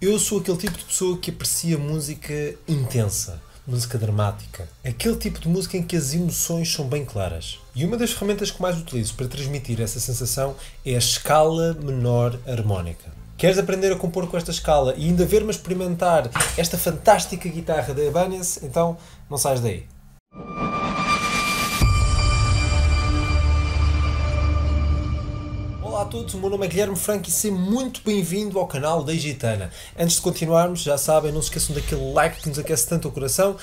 Eu sou aquele tipo de pessoa que aprecia música intensa, música dramática. Aquele tipo de música em que as emoções são bem claras. E uma das ferramentas que mais utilizo para transmitir essa sensação é a escala menor harmónica. Queres aprender a compor com esta escala e ainda ver-me experimentar esta fantástica guitarra da Ibanez? Então não sais daí. Olá a todos, o meu nome é Guilherme Franco e seja muito bem-vindo ao canal da Gitana. Antes de continuarmos, já sabem, não se esqueçam daquele like que nos aquece tanto o coração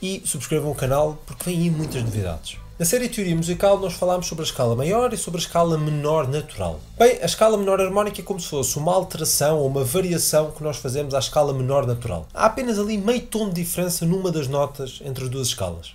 e subscrevam o canal porque vêm aí muitas novidades. Na série Teoria Musical nós falámos sobre a escala maior e sobre a escala menor natural. Bem, a escala menor harmónica é como se fosse uma alteração ou uma variação que nós fazemos à escala menor natural. Há apenas ali meio tom de diferença numa das notas entre as duas escalas.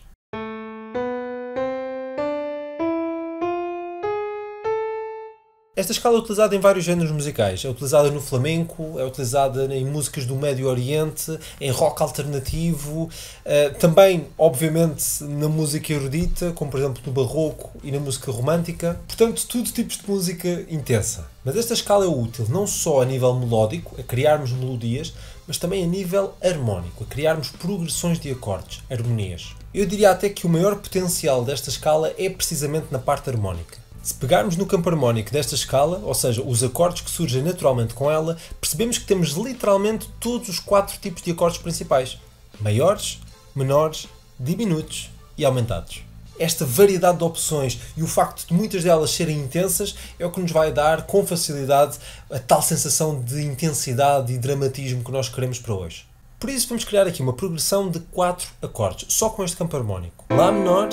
Esta escala é utilizada em vários géneros musicais. É utilizada no flamenco, é utilizada em músicas do Médio Oriente, em rock alternativo, eh, também, obviamente, na música erudita, como por exemplo no barroco e na música romântica. Portanto, tudo tipos de música intensa. Mas esta escala é útil não só a nível melódico, a criarmos melodias, mas também a nível harmónico, a criarmos progressões de acordes, harmonias. Eu diria até que o maior potencial desta escala é precisamente na parte harmónica. Se pegarmos no campo harmónico desta escala, ou seja, os acordes que surgem naturalmente com ela, percebemos que temos literalmente todos os quatro tipos de acordes principais: maiores, menores, diminutos e aumentados. Esta variedade de opções e o facto de muitas delas serem intensas é o que nos vai dar com facilidade a tal sensação de intensidade e dramatismo que nós queremos para hoje. Por isso vamos criar aqui uma progressão de quatro acordes, só com este campo harmónico. Lá menor,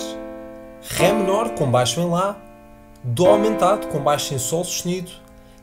Ré menor com baixo em Lá, Dó aumentado com baixo em Sol sustenido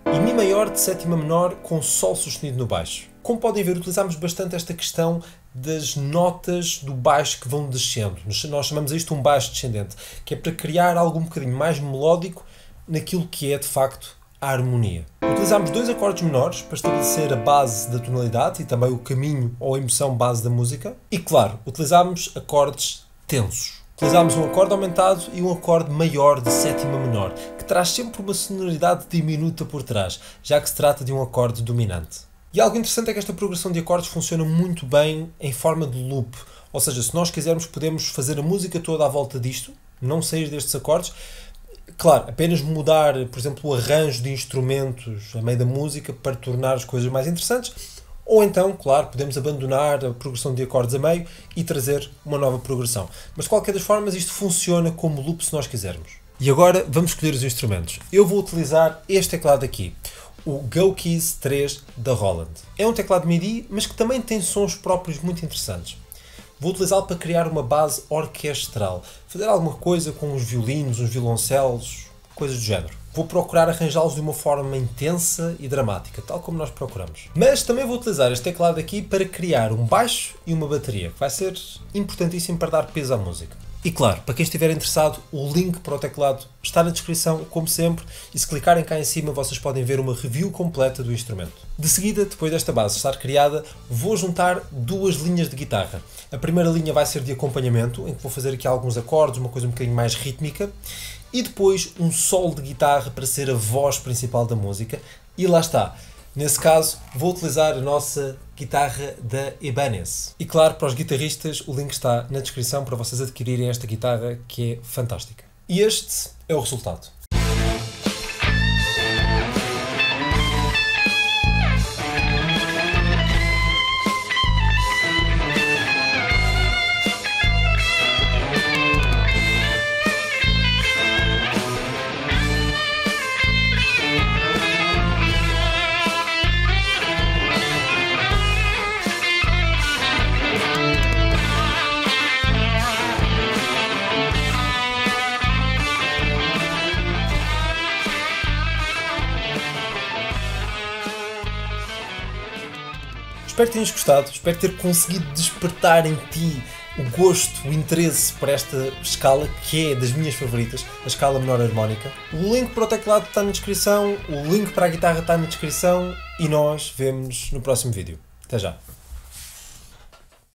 e Mi maior de sétima menor com Sol sustenido no baixo. Como podem ver, utilizamos bastante esta questão das notas do baixo que vão descendo. Nós chamamos isto um baixo descendente, que é para criar algo um bocadinho mais melódico naquilo que é de facto a harmonia. Utilizamos dois acordes menores para estabelecer a base da tonalidade e também o caminho ou a emoção base da música. E claro, utilizamos acordes tensos. Utilizámos um acorde aumentado e um acorde maior de sétima menor, que traz sempre uma sonoridade diminuta por trás, já que se trata de um acorde dominante. E algo interessante é que esta progressão de acordes funciona muito bem em forma de loop, ou seja, se nós quisermos podemos fazer a música toda à volta disto, não sair destes acordes, Claro, apenas mudar, por exemplo, o arranjo de instrumentos a meio da música para tornar as coisas mais interessantes, ou então, claro, podemos abandonar a progressão de acordes a meio e trazer uma nova progressão. Mas de qualquer das formas, isto funciona como loop se nós quisermos. E agora vamos escolher os instrumentos. Eu vou utilizar este teclado aqui, o Go Keys 3 da Roland. É um teclado MIDI, mas que também tem sons próprios muito interessantes. Vou utilizá-lo para criar uma base orquestral, fazer alguma coisa com uns violinos, uns violoncelos, coisas do género vou procurar arranjá-los de uma forma intensa e dramática, tal como nós procuramos. Mas também vou utilizar este teclado aqui para criar um baixo e uma bateria, que vai ser importantíssimo para dar peso à música. E claro, para quem estiver interessado, o link para o teclado está na descrição, como sempre, e se clicarem cá em cima vocês podem ver uma review completa do instrumento. De seguida, depois desta base estar criada, vou juntar duas linhas de guitarra. A primeira linha vai ser de acompanhamento, em que vou fazer aqui alguns acordes, uma coisa um bocadinho mais rítmica, e depois um solo de guitarra para ser a voz principal da música. E lá está. Nesse caso, vou utilizar a nossa guitarra da Ibanez. E claro, para os guitarristas, o link está na descrição para vocês adquirirem esta guitarra que é fantástica. E este é o resultado. Espero que tenhas gostado, espero ter conseguido despertar em ti o gosto, o interesse por esta escala, que é das minhas favoritas, a escala menor harmónica. O link para o teclado está na descrição, o link para a guitarra está na descrição e nós vemos no próximo vídeo. Até já!